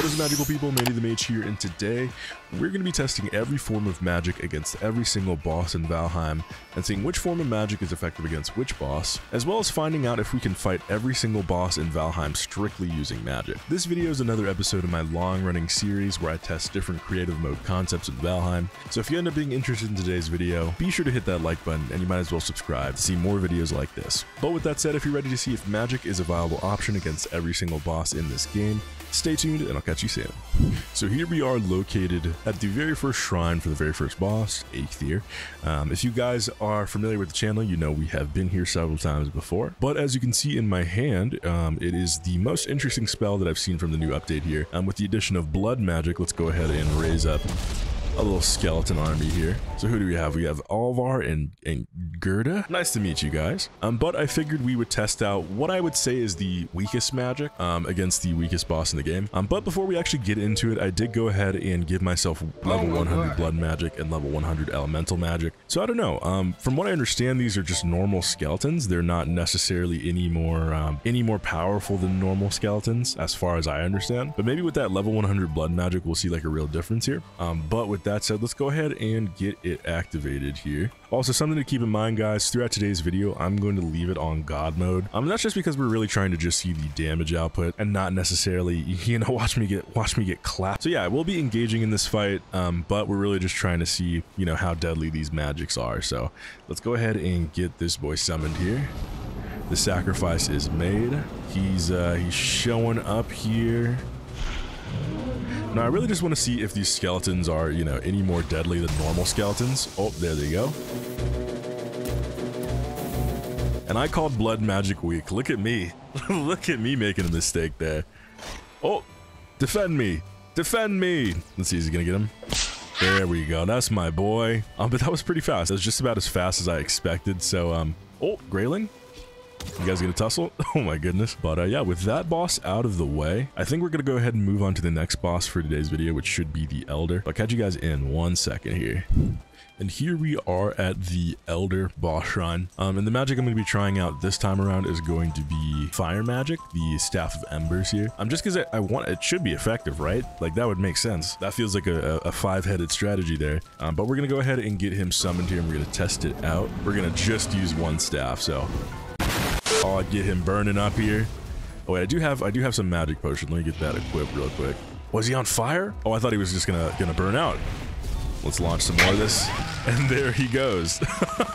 What is magical people? Manny the Mage here, and today we're going to be testing every form of magic against every single boss in Valheim and seeing which form of magic is effective against which boss, as well as finding out if we can fight every single boss in Valheim strictly using magic. This video is another episode of my long-running series where I test different creative mode concepts in Valheim, so if you end up being interested in today's video, be sure to hit that like button and you might as well subscribe to see more videos like this. But with that said, if you're ready to see if magic is a viable option against every single boss in this game, stay tuned and I'll you soon. So here we are located at the very first shrine for the very first boss, Eikthyr. Um, if you guys are familiar with the channel, you know we have been here several times before. But as you can see in my hand, um, it is the most interesting spell that I've seen from the new update here. Um, with the addition of blood magic, let's go ahead and raise up a little skeleton army here. So who do we have? We have Alvar and, and Gerda. Nice to meet you guys. Um, but I figured we would test out what I would say is the weakest magic um, against the weakest boss in the game. Um, but before we actually get into it, I did go ahead and give myself level 100 blood magic and level 100 elemental magic. So I don't know. Um, from what I understand, these are just normal skeletons. They're not necessarily any more um, any more powerful than normal skeletons, as far as I understand. But maybe with that level 100 blood magic, we'll see like a real difference here. Um, but with that said, let's go ahead and get it activated here. Also, something to keep in mind, guys, throughout today's video, I'm going to leave it on God mode. Um, that's just because we're really trying to just see the damage output and not necessarily, you know, watch me get watch me get clapped. So yeah, we'll be engaging in this fight, um, but we're really just trying to see, you know, how deadly these magics are. So let's go ahead and get this boy summoned here. The sacrifice is made. He's uh, he's showing up here. Now, I really just want to see if these skeletons are, you know, any more deadly than normal skeletons. Oh, there they go. And I called blood magic weak. Look at me. Look at me making a mistake there. Oh, defend me. Defend me. Let's see, is he going to get him? There we go. That's my boy. Um, but that was pretty fast. That was just about as fast as I expected. So, um, oh, Greyling. You guys gonna tussle? Oh my goodness. But uh, yeah, with that boss out of the way, I think we're gonna go ahead and move on to the next boss for today's video, which should be the Elder. I'll catch you guys in one second here. And here we are at the Elder boss shrine. Um, and the magic I'm going to be trying out this time around is going to be fire magic, the Staff of Embers here. Um, just because I, I, want, it should be effective, right? Like that would make sense. That feels like a, a five-headed strategy there. Um, but we're going to go ahead and get him summoned here and we're going to test it out. We're going to just use one staff, so Oh, I get him burning up here. Oh wait, I do have I do have some magic potion. Let me get that equipped real quick. Was he on fire? Oh, I thought he was just gonna gonna burn out. Let's launch some more of this. And there he goes.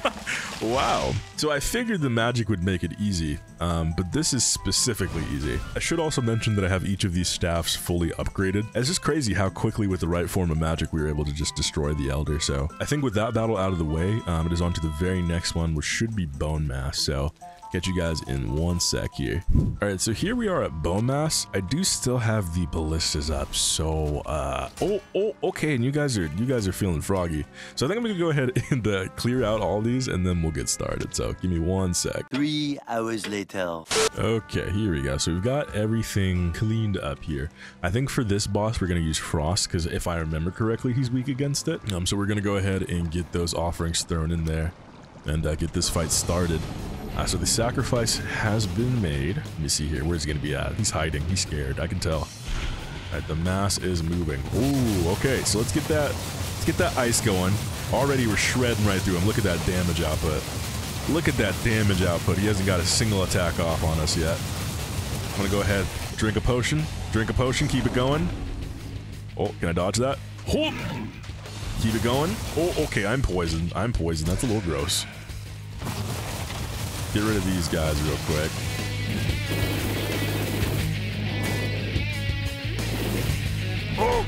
wow. So I figured the magic would make it easy, um, but this is specifically easy. I should also mention that I have each of these staffs fully upgraded. It's just crazy how quickly with the right form of magic we were able to just destroy the Elder. So I think with that battle out of the way, um, it is on to the very next one, which should be Bonemass. So Catch you guys in one sec here. All right, so here we are at Bonemass. I do still have the ballistas up, so uh, oh, oh, okay. And you guys are you guys are feeling froggy. So I think I'm gonna go ahead and uh, clear out all these, and then we'll get started. So give me one sec. Three hours later. Okay, here we go. So we've got everything cleaned up here. I think for this boss we're gonna use Frost because if I remember correctly, he's weak against it. Um, so we're gonna go ahead and get those offerings thrown in there and uh, get this fight started. Uh, so the sacrifice has been made. Let me see here. Where's he going to be at? He's hiding. He's scared. I can tell. The mass is moving. Ooh, okay. So let's get that. Let's get that ice going. Already we're shredding right through him. Look at that damage output. Look at that damage output. He hasn't got a single attack off on us yet. I'm gonna go ahead, drink a potion, drink a potion, keep it going. Oh, can I dodge that? Oh, keep it going. Oh, okay, I'm poisoned. I'm poisoned. That's a little gross. Get rid of these guys real quick. Oh!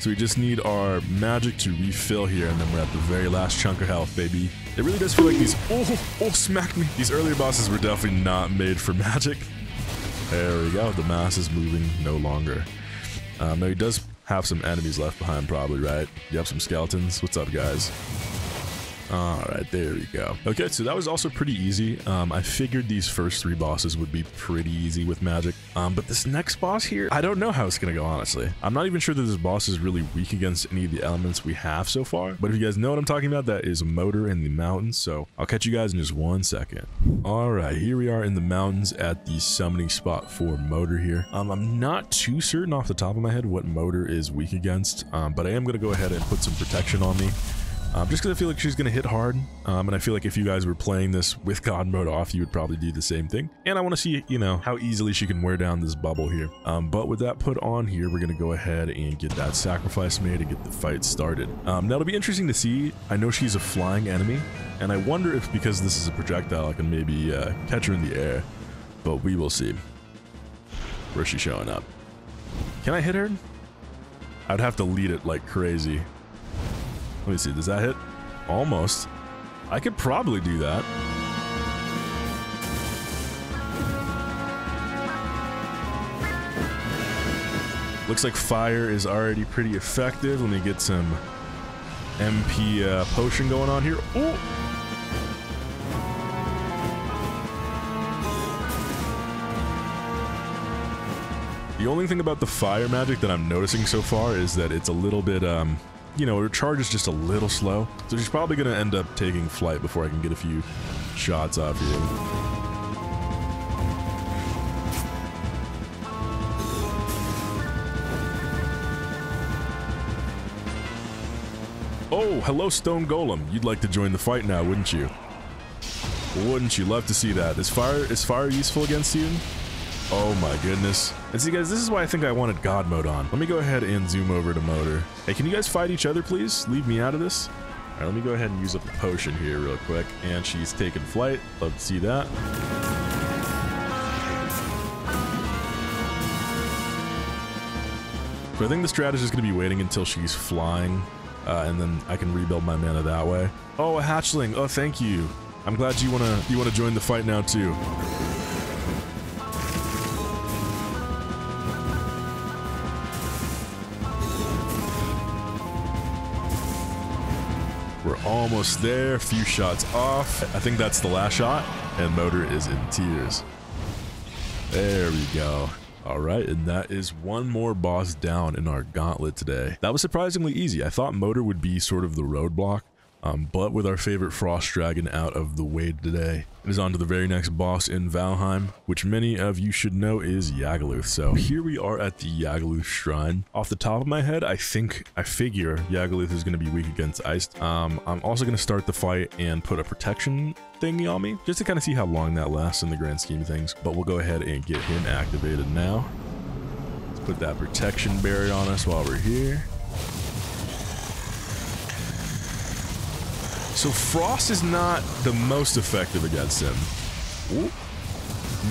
So we just need our magic to refill here, and then we're at the very last chunk of health, baby. It really does feel like these- Oh! Oh, smack me! These earlier bosses were definitely not made for magic. There we go. The mass is moving no longer. Um, now he does have some enemies left behind, probably, right? You have some skeletons. What's up, guys? All right, there we go. Okay, so that was also pretty easy. Um, I figured these first three bosses would be pretty easy with magic. Um, but this next boss here, I don't know how it's going to go, honestly. I'm not even sure that this boss is really weak against any of the elements we have so far. But if you guys know what I'm talking about, that is Moder in the mountains. So I'll catch you guys in just one second. All right, here we are in the mountains at the summoning spot for Moder here. Um, I'm not too certain off the top of my head what Moder is weak against, um, but I am going to go ahead and put some protection on me. Um, just because I feel like she's going to hit hard. Um, and I feel like if you guys were playing this with God mode off, you would probably do the same thing. And I want to see, you know, how easily she can wear down this bubble here. Um, but with that put on here, we're going to go ahead and get that sacrifice made and get the fight started. Um, now, it'll be interesting to see. I know she's a flying enemy. And I wonder if because this is a projectile, I can maybe uh, catch her in the air. But we will see. Where's she showing up? Can I hit her? I'd have to lead it like crazy. Let me see, does that hit? Almost. I could probably do that. Looks like fire is already pretty effective. Let me get some MP uh, potion going on here. Oh! The only thing about the fire magic that I'm noticing so far is that it's a little bit, um, you know, her charge is just a little slow. So she's probably going to end up taking flight before I can get a few shots off here. Oh, hello Stone Golem. You'd like to join the fight now, wouldn't you? Wouldn't you love to see that? Is fire is fire useful against you? Oh my goodness. And see guys, this is why I think I wanted God mode on. Let me go ahead and zoom over to Moder. Hey, can you guys fight each other please? Leave me out of this. All right, let me go ahead and use up the potion here real quick. And she's taking flight. Love to see that. So I think the strategy is going to be waiting until she's flying. Uh, and then I can rebuild my mana that way. Oh, a hatchling. Oh, thank you. I'm glad you wanna you wanna join the fight now too. We're almost there. Few shots off. I think that's the last shot. And Moder is in tears. There we go. All right, and that is one more boss down in our gauntlet today. That was surprisingly easy. I thought Moder would be sort of the roadblock, um, but with our favorite Frost Dragon out of the way today, it is on to the very next boss in Valheim, which many of you should know is Yagaluth. So here we are at the Yagaluth Shrine. Off the top of my head, I think, I figure Yagaluth is going to be weak against ice. Um, I'm also going to start the fight and put a protection thingy on me, just to kind of see how long that lasts in the grand scheme of things. But we'll go ahead and get him activated now. Let's put that protection barrier on us while we're here. So Frost is not the most effective against him. Ooh.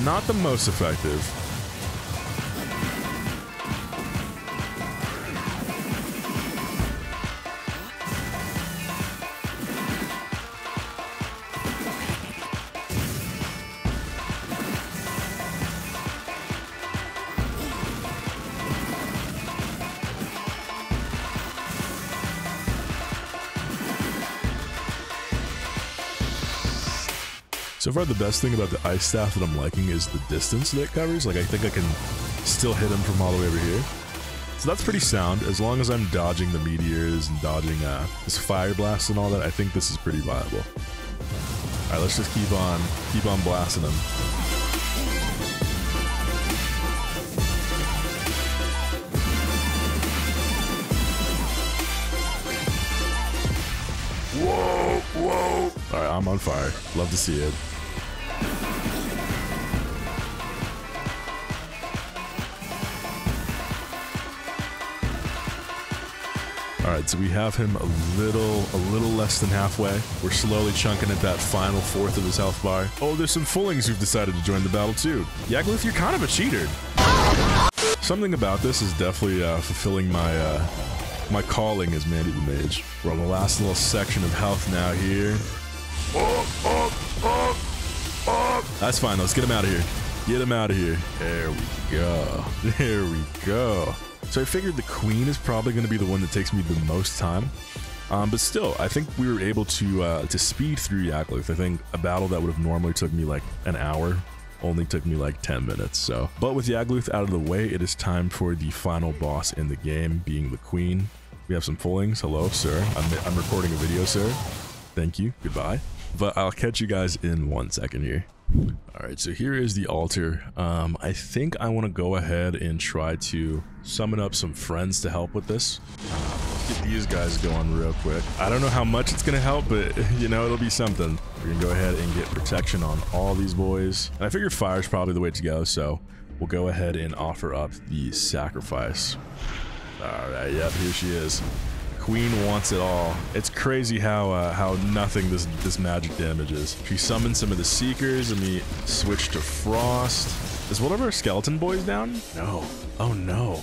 Not the most effective. So far, the best thing about the ice staff that I'm liking is the distance that it covers. Like, I think I can still hit him from all the way over here. So that's pretty sound. As long as I'm dodging the meteors and dodging uh, this fire blast and all that, I think this is pretty viable. All right, let's just keep on, keep on blasting him. Whoa, whoa. All right, I'm on fire. Love to see it. So we have him a little, a little less than halfway. We're slowly chunking at that final fourth of his health bar. Oh, there's some Fulings who've decided to join the battle too. Yagluth, you're kind of a cheater. Something about this is definitely uh, fulfilling my uh, my calling as Manny the Mage. We're on the last little section of health now here. Oh, oh, oh. That's fine. Let's get him out of here. Get him out of here. There we go. There we go. So I figured the queen is probably going to be the one that takes me the most time. Um, but still, I think we were able to uh, to speed through Yagluth. I think a battle that would have normally took me like an hour only took me like 10 minutes. So, but with Yagluth out of the way, it is time for the final boss in the game, being the Queen. We have some Fulings. Hello, sir. I'm, I'm recording a video, sir. Thank you. Goodbye. But I'll catch you guys in one second here. All right, so here is the altar. Um, I think I want to go ahead and try to summon up some friends to help with this. Uh, get these guys going real quick. I don't know how much it's going to help, but, you know, it'll be something. We're going to go ahead and get protection on all these boys. And I figure fire is probably the way to go, so we'll go ahead and offer up the sacrifice. All right, yep, here she is. Queen wants it all. It's crazy how uh, how nothing this this magic damage is. She summons some of the Seekers, and we switch to Frost. Is one of our Skeleton Boys down? No. Oh no.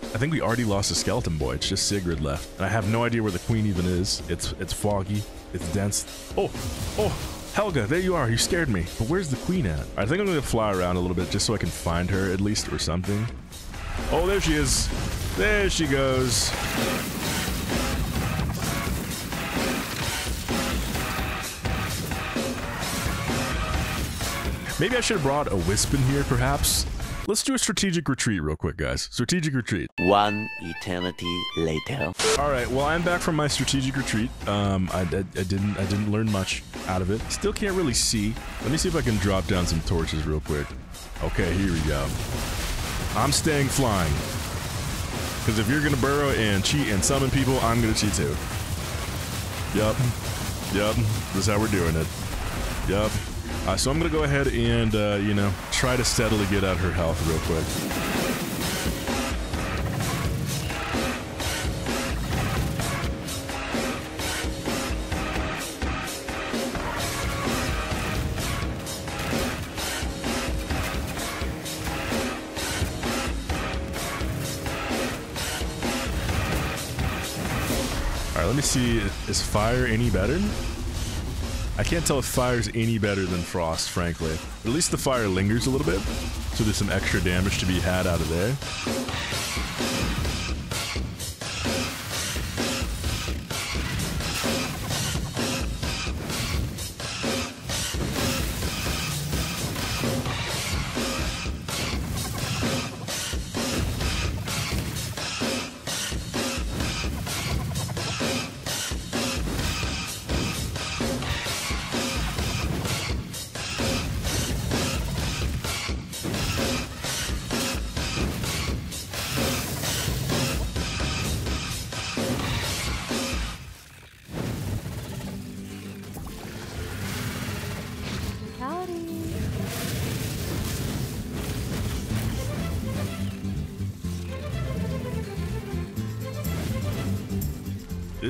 I think we already lost a Skeleton Boy. It's just Sigrid left. And I have no idea where the Queen even is. It's it's foggy. It's dense. Oh, oh, Helga, there you are. You scared me. But where's the Queen at? I think I'm going to fly around a little bit just so I can find her at least or something. Oh, there she is. There she goes. Maybe I should have brought a wisp in here, perhaps. Let's do a strategic retreat real quick, guys. Strategic retreat. One eternity later. All right. Well, I'm back from my strategic retreat. Um, I, I, I didn't I didn't learn much out of it. Still can't really see. Let me see if I can drop down some torches real quick. Okay, here we go. I'm staying flying. Because if you're gonna burrow and cheat and summon people, I'm gonna cheat too. Yup. Yup. This is how we're doing it. Yup. Uh, so I'm going to go ahead and, uh, you know, try to steadily get out her health real quick. All right, let me see. Is fire any better? I can't tell if fire's any better than frost, frankly. At least the fire lingers a little bit, so there's some extra damage to be had out of there.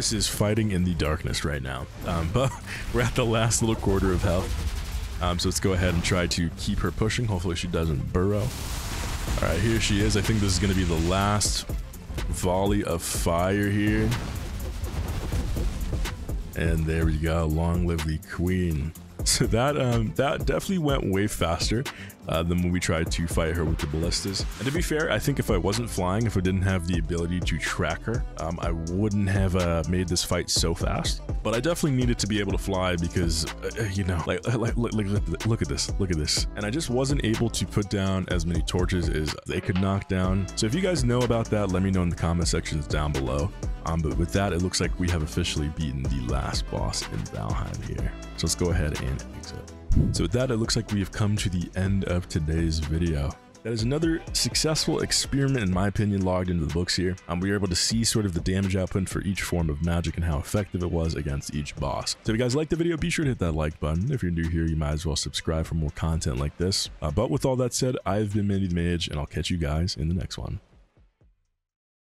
This is fighting in the darkness right now. Um, but we're at the last little quarter of health. Um, so let's go ahead and try to keep her pushing. Hopefully she doesn't burrow. All right, here she is. I think this is going to be the last volley of fire here. And there we go. Long live the queen. So that um, that definitely went way faster uh, than when we tried to fight her with the ballistas. And to be fair, I think if I wasn't flying, if I didn't have the ability to track her, um, I wouldn't have uh, made this fight so fast. But I definitely needed to be able to fly because, uh, you know, like, like, like, like, look at this, look at this. And I just wasn't able to put down as many torches as they could knock down. So if you guys know about that, let me know in the comment sections down below. Um, but with that, it looks like we have officially beaten the last boss in Valheim here. So let's go ahead and exit. So with that, it looks like we have come to the end of today's video. That is another successful experiment, in my opinion, logged into the books here. Um, we were able to see sort of the damage output for each form of magic and how effective it was against each boss. So if you guys liked the video, be sure to hit that like button. If you're new here, you might as well subscribe for more content like this. Uh, but with all that said, I've been Manny the Mage, and I'll catch you guys in the next one.